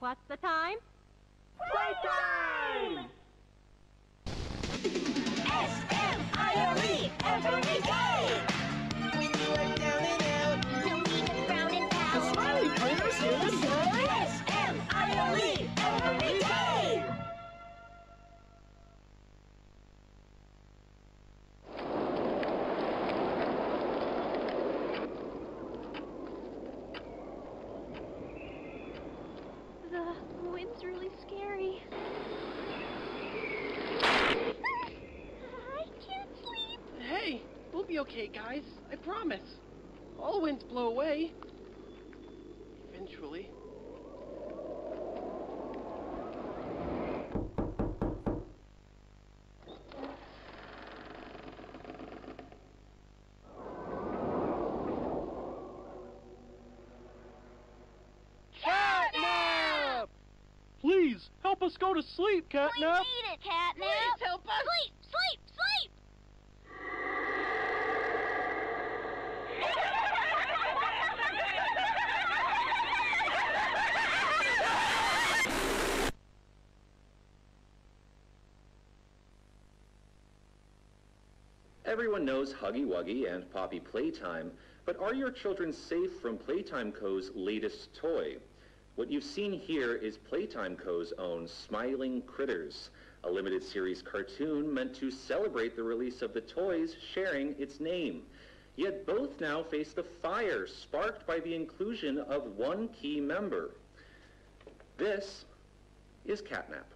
What's the time? Be okay, guys. I promise. All winds blow away. Eventually. Catnap! Please, help us go to sleep, We need it, Catnap. Please help us. Sleep, sleep, sleep. Everyone knows Huggy Wuggy and Poppy Playtime, but are your children safe from Playtime Co.'s latest toy? What you've seen here is Playtime Co.'s own Smiling Critters, a limited series cartoon meant to celebrate the release of the toys sharing its name. Yet both now face the fire sparked by the inclusion of one key member. This is Catnap.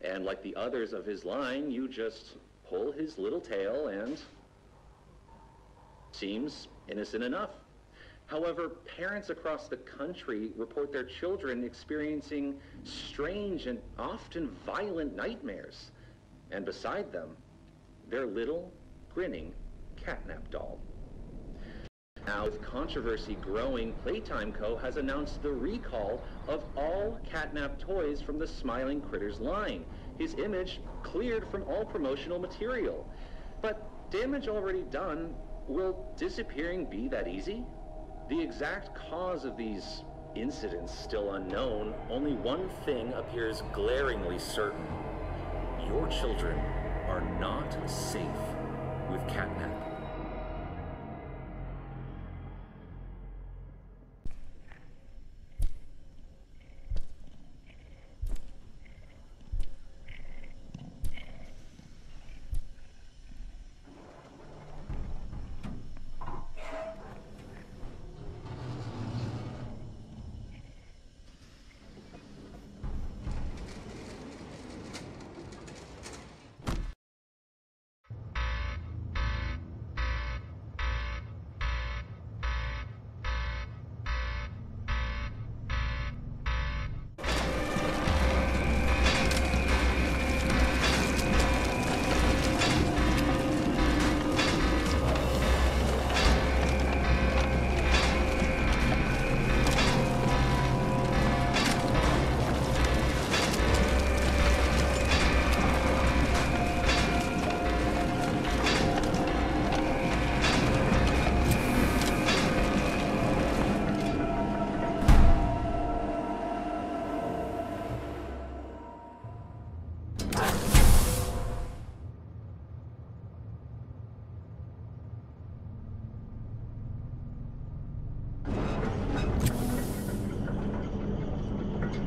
And like the others of his line, you just pull his little tail and seems innocent enough. However, parents across the country report their children experiencing strange and often violent nightmares. And beside them, their little, grinning catnap doll. Now, with controversy growing, Playtime Co. has announced the recall of all catnap toys from the Smiling Critters line. His image cleared from all promotional material. But damage already done, will disappearing be that easy? The exact cause of these incidents still unknown, only one thing appears glaringly certain. Your children are not safe with catnap.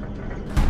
Sleep!